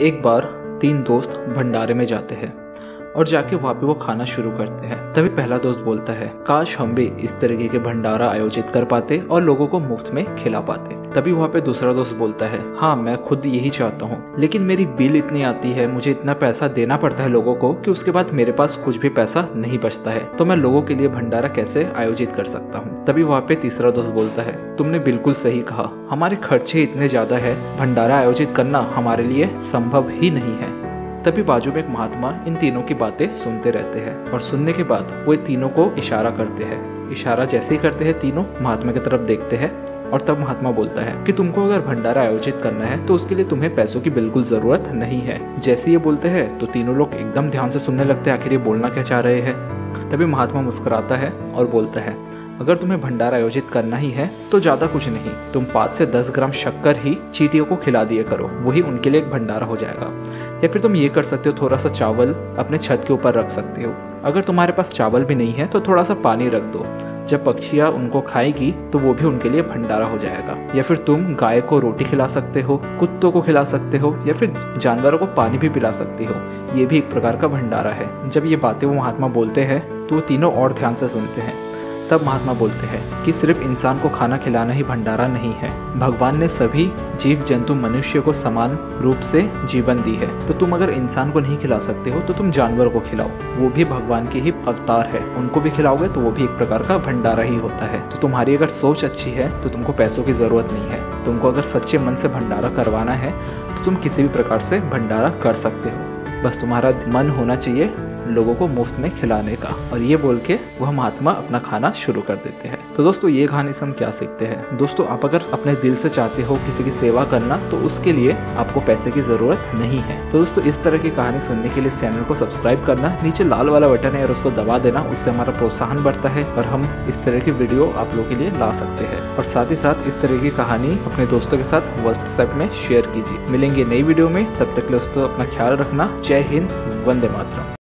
एक बार तीन दोस्त भंडारे में जाते हैं और जाके वहाँ पे वो खाना शुरू करते हैं। तभी पहला दोस्त बोलता है, काश हम भी इस तरीके के भंडारा आयोजित कर पाते और लोगों को मुफ़्त में खिला पाते। तभी वहाँ पे दूसरा दोस्त बोलता है हाँ मैं खुद यही चाहता हूँ, लेकिन मेरी बिल इतनी आती है, मुझे इतना पैसा देना पड़ता है लोगों को कि उसके बाद मेरे पास कुछ भी पैसा नहीं बचता है तो मैं लोगों के लिए भंडारा कैसे आयोजित कर सकता हूँ? तभी वहाँ पे तीसरा दोस्त बोलता है, तुमने बिल्कुल सही कहा, हमारे खर्चे इतने ज़्यादा है, भंडारा आयोजित करना हमारे लिए संभव ही नहीं है। तभी बाजू में एक महात्मा इन तीनों की बातें सुनते रहते हैं और सुनने के बाद वो तीनों को इशारा करते हैं। इशारा जैसे ही करते हैं तीनों, महात्मा की तरफ़ देखते हैं और तब महात्मा बोलता है कि तुमको अगर भंडारा आयोजित करना है तो उसके लिए तुम्हें पैसों की बिल्कुल ज़रूरत नहीं है। जैसे ये बोलते हैं तो तीनों लोग एकदम ध्यान से सुनने लगते हैं, आखिर ये बोलना क्या चाह रहे हैं? तभी महात्मा मुस्कुराता है और बोलता है, अगर तुम्हें भंडारा आयोजित करना ही है तो ज़्यादा कुछ नहीं। तुम पाँच से दस ग्राम शक्कर ही चीटियों को खिला दिए करो, वही उनके लिए एक भंडारा हो जाएगा। या फिर तुम ये कर सकते हो थोड़ा सा चावल अपने छत के ऊपर रख सकते हो। अगर तुम्हारे पास चावल भी नहीं है तो थोड़ा सा पानी रख दो। जब पक्षियाँ उनको खाएगी तो वो भी उनके लिए भंडारा हो जाएगा। या फिर तुम गाय को रोटी खिला सकते हो, कुत्तों को खिला सकते हो, या फिर जानवरों को पानी भी पिला सकते हो। ये भी एक प्रकार का भंडारा है। जब ये बातें वो महात्मा बोलते हैं तो वो तीनों और ध्यान से सुनते हैं। तब महात्मा बोलते हैं कि सिर्फ़ इंसान को खाना खिलाना ही भंडारा नहीं है। भगवान ने सभी जीव जंतु मनुष्य को समान रूप से जीवन दी है। तो तुम अगर इंसान को नहीं खिला सकते हो तो तुम जानवर को खिलाओ। वो भी भगवान के ही अवतार है। उनको भी खिलाओगे तो वो भी एक प्रकार का भंडारा ही होता है। तो तुम्हारी अगर सोच अच्छी है तो तुमको पैसों की ज़रूरत नहीं है। तुमको अगर सच्चे मन से भंडारा करवाना है तो तुम किसी भी प्रकार से भंडारा कर सकते हो। बस तुम्हारा मन होना चाहिए लोगों को मुफ़्त में खिलाने का। और ये बोल के वह महात्मा अपना खाना शुरू कर देते हैं। तो दोस्तों, ये कहानी से हम क्या सीखते हैं? दोस्तों, आप अगर अपने दिल से चाहते हो किसी की सेवा करना तो उसके लिए आपको पैसे की ज़रूरत नहीं है। तो दोस्तों, इस तरह की कहानी सुनने के लिए इस चैनल को सब्सक्राइब करना, नीचे लाल वाला बटन है और उसको दबा देना, उससे हमारा प्रोत्साहन बढ़ता है और हम इस तरह की वीडियो आप लोगों के लिए ला सकते हैं। और साथ ही साथ इस तरह की कहानी अपने दोस्तों के साथ व्हाट्सएप में शेयर कीजिए। मिलेंगे नई वीडियो में, तब तक दोस्तों, अपना ख्याल रखना। जय हिंद, वंदे मातरम।